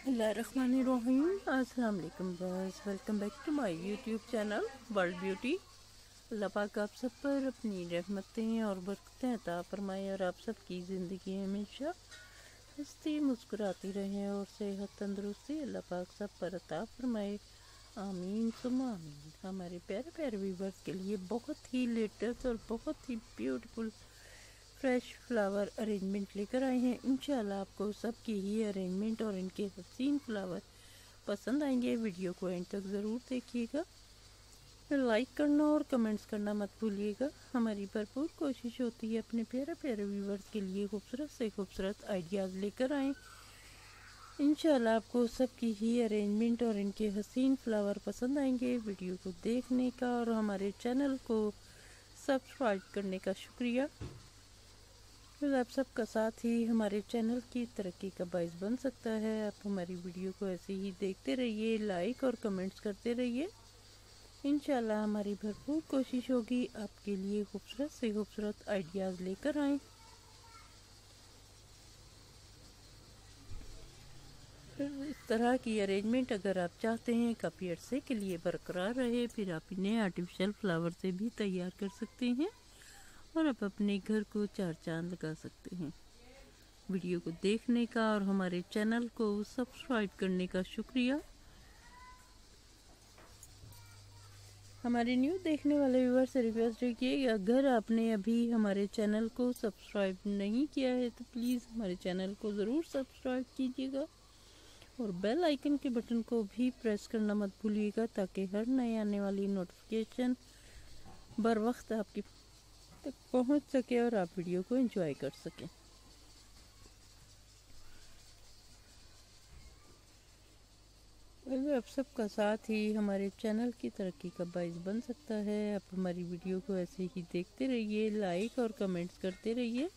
अस्सलाम वालेकुम बस welcome back to my YouTube channel world beauty. अल्लाह पाक आप सब पर अपनी रहमतें और बरकतें अता फरमाए और आप सब की ज़िंदगी हमेशा हंसती मुस्कुराती रहें और सेहत तंदरुस्ती अल्लाह पाक सब पर अता फरमाए। आमीन सुम आमीन। हमारे प्यारे प्यारे व्यूवर्स के लिए बहुत ही लेटेस्ट और बहुत ही ब्यूटीफुल फ्रेश फ्लावर अरेंजमेंट लेकर आए हैं। इंशाल्लाह आपको सबकी ही अरेंजमेंट और इनके हसीन फ्लावर पसंद आएँगे। वीडियो को एंड तक ज़रूर देखिएगा। लाइक करना और कमेंट्स करना मत भूलिएगा। हमारी भरपूर कोशिश होती है अपने प्यारे प्यारे व्यूवर्स के लिए खूबसूरत से खूबसूरत आइडियाज़ लेकर आएँ। इंशाल्लाह आपको सबकी ही अरेंजमेंट और इनके हसीन फ्लावर पसंद आएँगे वीडियो को देखने का और हमारे चैनल को सब्सक्राइब करने का शुक्रिया। फिर आप सबका साथ ही हमारे चैनल की तरक्की का बायस बन सकता है। आप हमारी वीडियो को ऐसे ही देखते रहिए, लाइक और कमेंट्स करते रहिए। इन हमारी भरपूर कोशिश होगी। आपके लिए खूबसूरत से खूबसूरत आइडियाज़ लेकर आए। इस तरह की अरेंजमेंट अगर आप चाहते हैं, काफ़ी अरसे के लिए बरकरार रहे, फिर आप इन्हें आर्टिफिशियल फ्लावर से भी तैयार कर सकते हैं। और आप अपने घर को चार चाँद लगा सकते हैं। वीडियो को देखने का और हमारे चैनल को सब्सक्राइब करने का शुक्रिया। हमारे न्यू देखने वाले व्यूवर से रिक्वेस्ट है कि अगर आपने अभी हमारे चैनल को सब्सक्राइब नहीं किया है तो प्लीज़ हमारे चैनल को ज़रूर सब्सक्राइब कीजिएगा और बेल आइकन के बटन को भी प्रेस करना मत भूलिएगा ताकि हर नए आने वाली नोटिफिकेशन बर वक्त आपकी तक पहुँच सके और आप वीडियो को एंजॉय कर सकें। आप सबका साथ ही हमारे चैनल की तरक्की का बायस बन सकता है। आप हमारी वीडियो को ऐसे ही देखते रहिए, लाइक और कमेंट्स करते रहिए।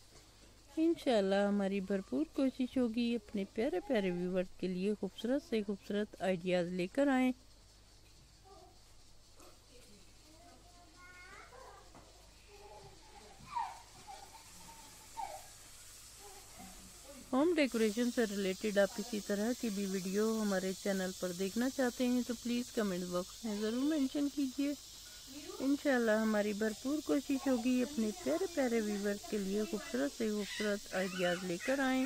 इन हमारी भरपूर कोशिश होगी अपने प्यारे प्यारे व्यूवर्स के लिए खूबसूरत से खूबसूरत आइडियाज़ लेकर आएँ। डेकोरेशन से रिलेटेड आप किसी तरह की भी वीडियो हमारे चैनल पर देखना चाहते हैं तो प्लीज़ कमेंट बॉक्स में ज़रूर मेंशन कीजिए। इनशाला हमारी भरपूर कोशिश होगी अपने प्यारे प्यारे व्यूवर्स के लिए खूबसूरत से खूबसूरत आइडियाज़ लेकर आएँ।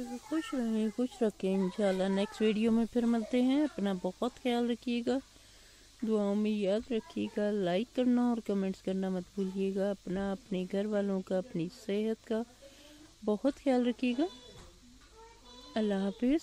खुश रहें, खुश रखें, इंशाल्लाह नेक्स्ट वीडियो में फिर मिलते हैं। अपना बहुत ख्याल रखिएगा। दुआओं में याद रखिएगा लाइक करना और कमेंट्स करना मत भूलिएगा। अपना, अपने घर वालों का, अपनी सेहत का बहुत ख्याल रखिएगा। अल्लाह हाफिज़।